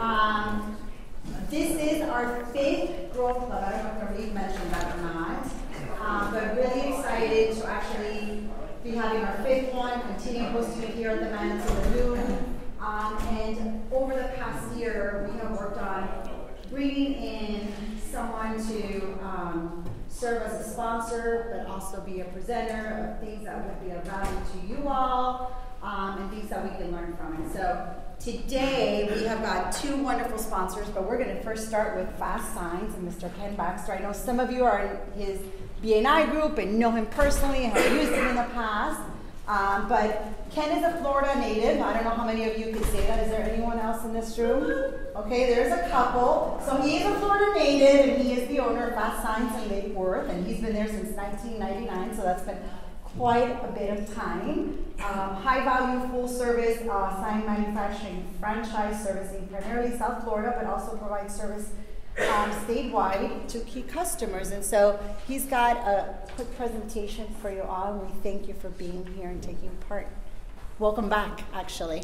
Um, this is our fifth growth club. I don't know if Marie mentioned that or not. Um, but really excited to actually be having our fifth one, continue hosting it here at the Man's Lagoon. Um, and over the past year, we have worked on bringing in someone to um, serve as a sponsor, but also be a presenter of things that would be of value to you all um, and things that we can learn from. And so today we have got two wonderful sponsors, but we're going to first start with Fast Signs and Mr. Ken Baxter. I know some of you are in his BNI group and know him personally and have used him in the past. Um, but Ken is a Florida native. I don't know how many of you could say that. Is there anyone else in this room? Okay, there's a couple. So he is a Florida native and he is the owner of Fast Signs in Lake Worth, and he's been there since 1999. So that's been quite a bit of time. Um, high value, full service uh, sign manufacturing franchise servicing primarily South Florida, but also provides service um, statewide to key customers. And so he's got a quick presentation for you all, and we thank you for being here and taking part. Welcome back, actually.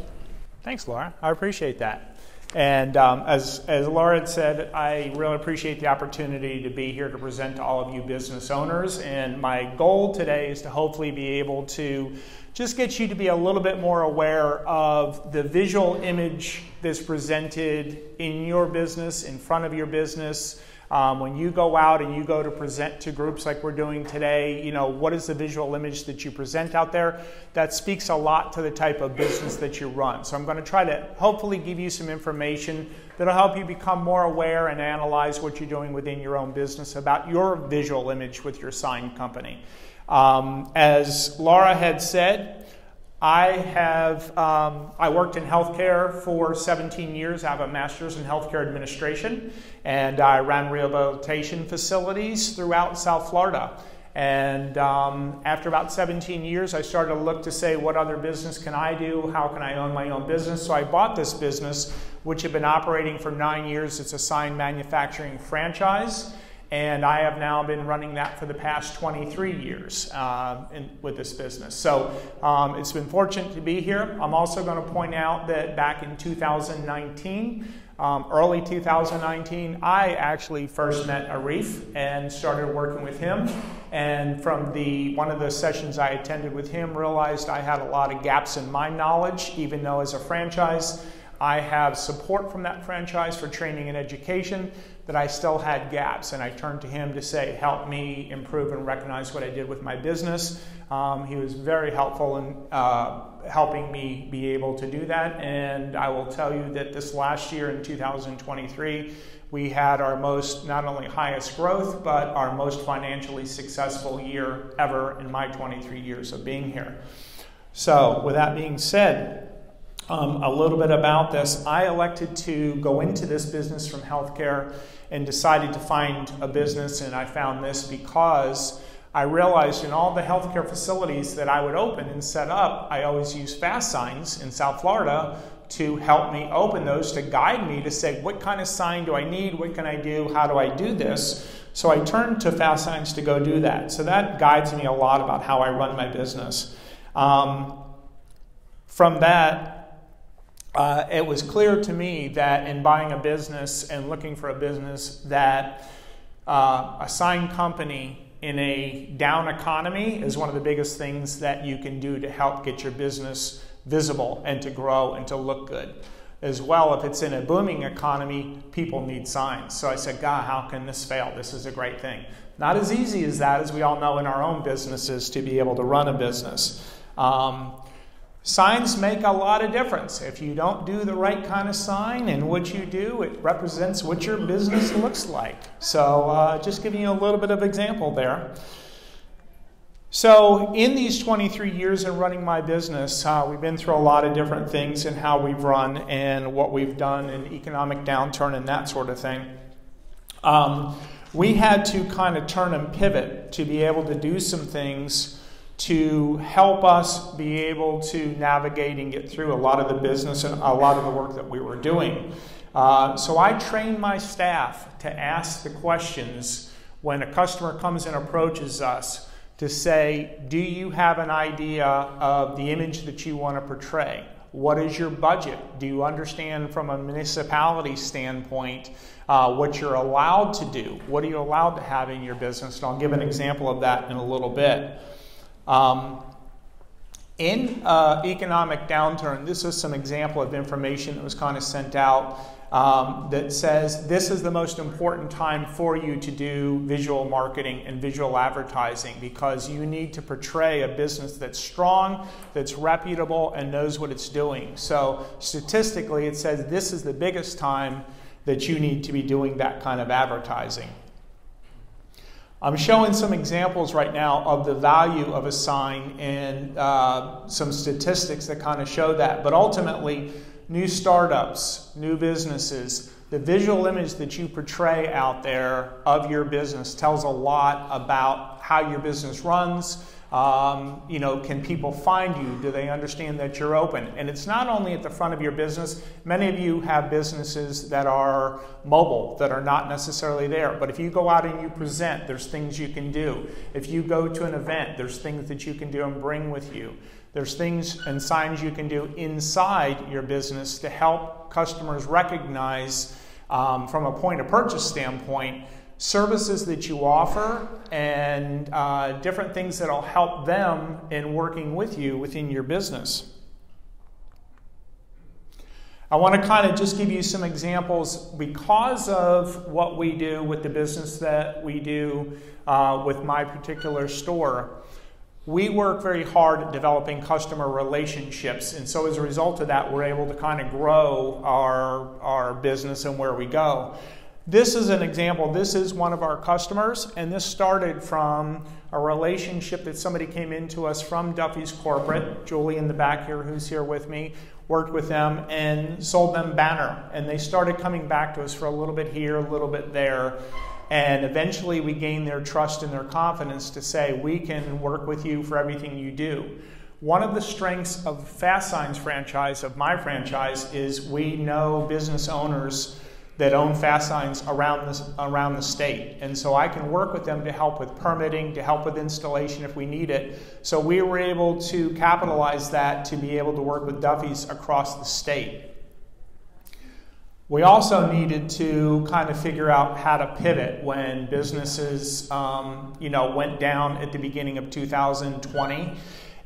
Thanks, Laura. I appreciate that. And um, as, as Laura had said, I really appreciate the opportunity to be here to present to all of you business owners. And my goal today is to hopefully be able to just get you to be a little bit more aware of the visual image that's presented in your business, in front of your business. Um, when you go out and you go to present to groups like we're doing today, you know, what is the visual image that you present out there? That speaks a lot to the type of business that you run. So I'm going to try to hopefully give you some information that'll help you become more aware and analyze what you're doing within your own business about your visual image with your sign company. Um, as Laura had said, I have um, I worked in healthcare for 17 years. I have a master's in healthcare administration, and I ran rehabilitation facilities throughout South Florida. And um, after about 17 years, I started to look to say, what other business can I do? How can I own my own business? So I bought this business, which had been operating for nine years. It's a sign manufacturing franchise and I have now been running that for the past 23 years uh, in, with this business. So um, it's been fortunate to be here. I'm also going to point out that back in 2019, um, early 2019, I actually first met Arif and started working with him. And from the one of the sessions I attended with him, realized I had a lot of gaps in my knowledge, even though as a franchise. I have support from that franchise for training and education, that I still had gaps. And I turned to him to say, help me improve and recognize what I did with my business. Um, he was very helpful in uh, helping me be able to do that. And I will tell you that this last year in 2023, we had our most, not only highest growth, but our most financially successful year ever in my 23 years of being here. So, with that being said, um, a little bit about this. I elected to go into this business from healthcare and decided to find a business, and I found this because I realized in all the healthcare facilities that I would open and set up, I always use fast signs in South Florida to help me open those, to guide me to say, what kind of sign do I need? What can I do? How do I do this? So I turned to fast signs to go do that. So that guides me a lot about how I run my business. Um, from that, uh, it was clear to me that in buying a business and looking for a business that uh, a sign company in a down economy is one of the biggest things that you can do to help get your business visible and to grow and to look good. As well, if it's in a booming economy, people need signs. So I said, God, how can this fail? This is a great thing. Not as easy as that, as we all know in our own businesses, to be able to run a business. Um, Signs make a lot of difference. If you don't do the right kind of sign and what you do, it represents what your business looks like. So, uh, just giving you a little bit of example there. So, in these 23 years of running my business, uh, we've been through a lot of different things in how we've run and what we've done in economic downturn and that sort of thing. Um, we had to kind of turn and pivot to be able to do some things to help us be able to navigate and get through a lot of the business and a lot of the work that we were doing. Uh, so I train my staff to ask the questions when a customer comes and approaches us to say, Do you have an idea of the image that you want to portray? What is your budget? Do you understand from a municipality standpoint uh, what you're allowed to do? What are you allowed to have in your business? And I'll give an example of that in a little bit. Um, in uh, economic downturn, this is some example of information that was kind of sent out um, that says this is the most important time for you to do visual marketing and visual advertising because you need to portray a business that's strong, that's reputable, and knows what it's doing. So, statistically, it says this is the biggest time that you need to be doing that kind of advertising. I'm showing some examples right now of the value of a sign and uh, some statistics that kind of show that. But ultimately, new startups, new businesses, the visual image that you portray out there of your business tells a lot about how your business runs, um, you know, can people find you? Do they understand that you're open? And it's not only at the front of your business. Many of you have businesses that are mobile, that are not necessarily there. But if you go out and you present, there's things you can do. If you go to an event, there's things that you can do and bring with you. There's things and signs you can do inside your business to help customers recognize, um, from a point of purchase standpoint, services that you offer and uh, different things that will help them in working with you within your business. I want to kind of just give you some examples because of what we do with the business that we do uh, with my particular store. We work very hard at developing customer relationships, and so as a result of that, we're able to kind of grow our, our business and where we go. This is an example. This is one of our customers, and this started from a relationship that somebody came into us from Duffy's Corporate. Julie in the back here, who's here with me, worked with them and sold them banner. And they started coming back to us for a little bit here, a little bit there. And eventually we gained their trust and their confidence to say, we can work with you for everything you do. One of the strengths of Fast Signs franchise, of my franchise, is we know business owners that own fast signs around the, around the state. And so I can work with them to help with permitting, to help with installation if we need it. So we were able to capitalize that to be able to work with Duffy's across the state. We also needed to kind of figure out how to pivot when businesses, um, you know, went down at the beginning of 2020.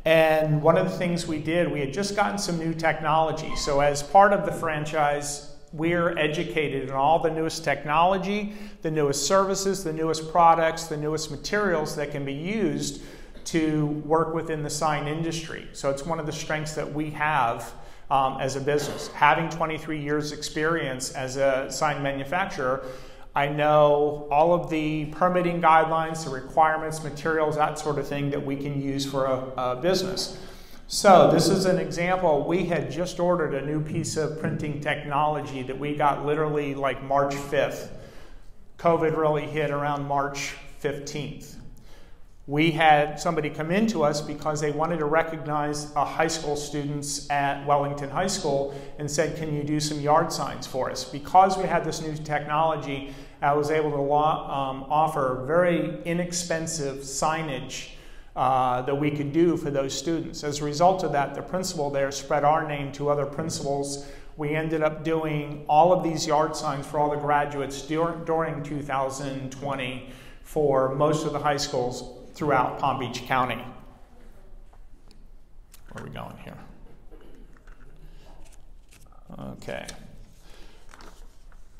And one of the things we did, we had just gotten some new technology. So as part of the franchise we're educated in all the newest technology, the newest services, the newest products, the newest materials that can be used to work within the sign industry. So it's one of the strengths that we have um, as a business. Having 23 years experience as a sign manufacturer, I know all of the permitting guidelines, the requirements, materials, that sort of thing that we can use for a, a business. So this is an example. We had just ordered a new piece of printing technology that we got literally like March 5th. COVID really hit around March 15th. We had somebody come into us because they wanted to recognize a high school students at Wellington High School and said, Can you do some yard signs for us? Because we had this new technology, I was able to um, offer very inexpensive signage uh, that we could do for those students. As a result of that, the principal there spread our name to other principals. We ended up doing all of these yard signs for all the graduates during, during 2020 for most of the high schools throughout Palm Beach County. Where are we going here? Okay.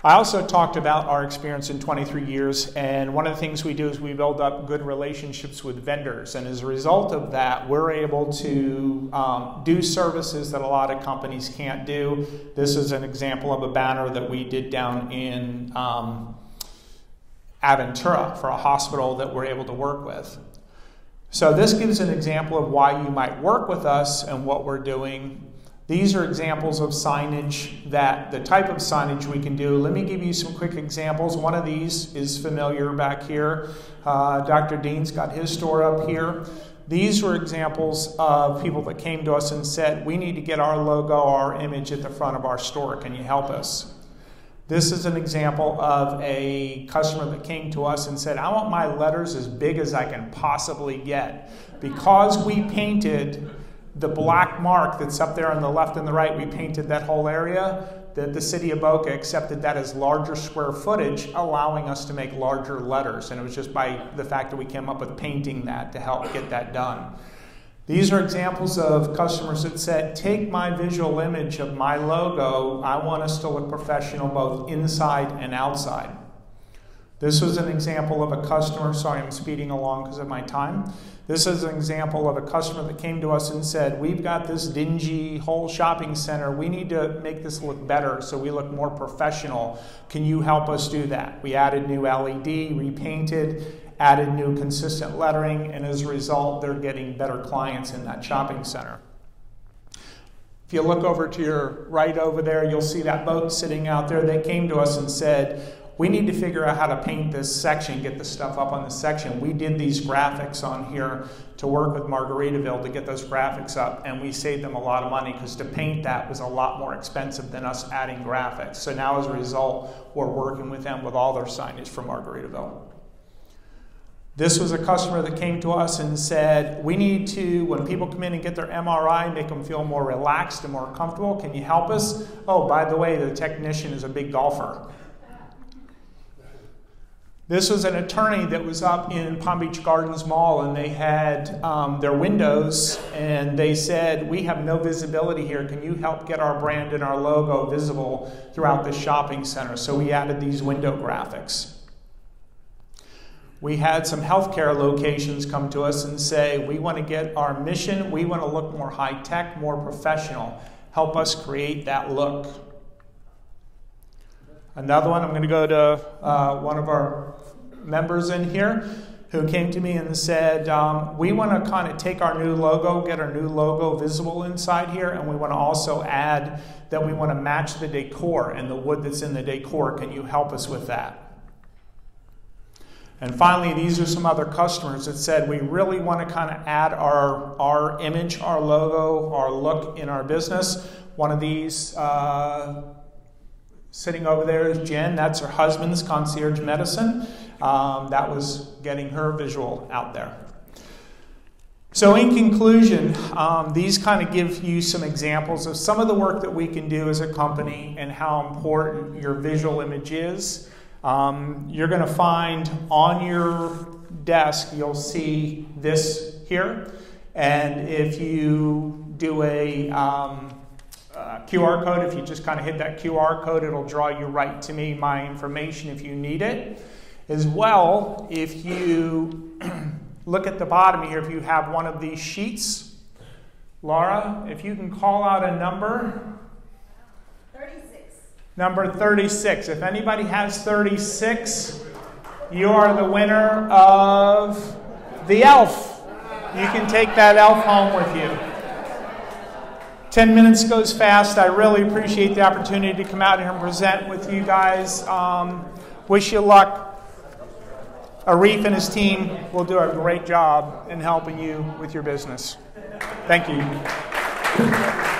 I also talked about our experience in 23 years, and one of the things we do is we build up good relationships with vendors. And as a result of that, we're able to um, do services that a lot of companies can't do. This is an example of a banner that we did down in um, Aventura for a hospital that we're able to work with. So, this gives an example of why you might work with us and what we're doing these are examples of signage that the type of signage we can do. Let me give you some quick examples. One of these is familiar back here. Uh, Dr. Dean's got his store up here. These were examples of people that came to us and said, We need to get our logo, our image at the front of our store. Can you help us? This is an example of a customer that came to us and said, I want my letters as big as I can possibly get. Because we painted the black mark that's up there on the left and the right, we painted that whole area. That the city of Boca accepted that as larger square footage, allowing us to make larger letters. And it was just by the fact that we came up with painting that to help get that done. These are examples of customers that said, Take my visual image of my logo. I want us to look professional both inside and outside. This was an example of a customer. Sorry, I'm speeding along because of my time. This is an example of a customer that came to us and said, We've got this dingy whole shopping center. We need to make this look better so we look more professional. Can you help us do that? We added new LED, repainted, added new consistent lettering, and as a result, they're getting better clients in that shopping center. If you look over to your right over there, you'll see that boat sitting out there. They came to us and said, we need to figure out how to paint this section, get the stuff up on the section. We did these graphics on here to work with Margaritaville to get those graphics up, and we saved them a lot of money because to paint that was a lot more expensive than us adding graphics. So now, as a result, we're working with them with all their signage for Margaritaville. This was a customer that came to us and said, We need to, when people come in and get their MRI, make them feel more relaxed and more comfortable. Can you help us? Oh, by the way, the technician is a big golfer. This was an attorney that was up in Palm Beach Gardens Mall, and they had um, their windows, and they said, We have no visibility here. Can you help get our brand and our logo visible throughout the shopping center? So we added these window graphics. We had some healthcare locations come to us and say, We want to get our mission, we want to look more high tech, more professional. Help us create that look. Another one, I'm going to go to uh, one of our members in here who came to me and said, um, We want to kind of take our new logo, get our new logo visible inside here, and we want to also add that we want to match the decor and the wood that's in the decor. Can you help us with that? And finally, these are some other customers that said, We really want to kind of add our, our image, our logo, our look in our business. One of these uh, sitting over there is Jen. That's her husband's concierge medicine um, that was getting her visual out there. So, in conclusion, um, these kind of give you some examples of some of the work that we can do as a company and how important your visual image is. Um, you're going to find on your desk, you'll see this here. And if you do a um, uh, QR code, if you just kind of hit that QR code, it'll draw you right to me, my information if you need it. As well, if you look at the bottom here, if you have one of these sheets, Laura, if you can call out a number. 36. Number 36. If anybody has 36, you are the winner of the elf. You can take that elf home with you. 10 minutes goes fast. I really appreciate the opportunity to come out here and present with you guys. Um, wish you luck. Arif and his team will do a great job in helping you with your business. Thank you.